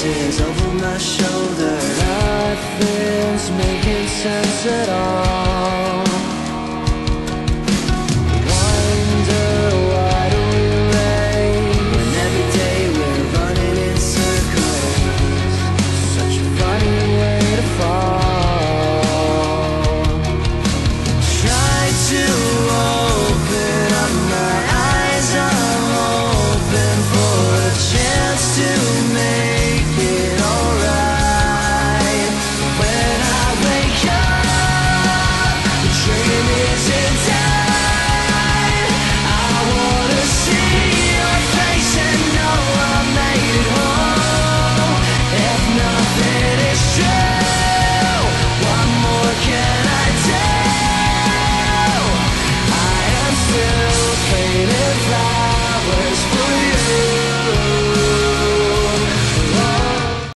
voices over my shoulder. Nothing's making sense at all. finish it.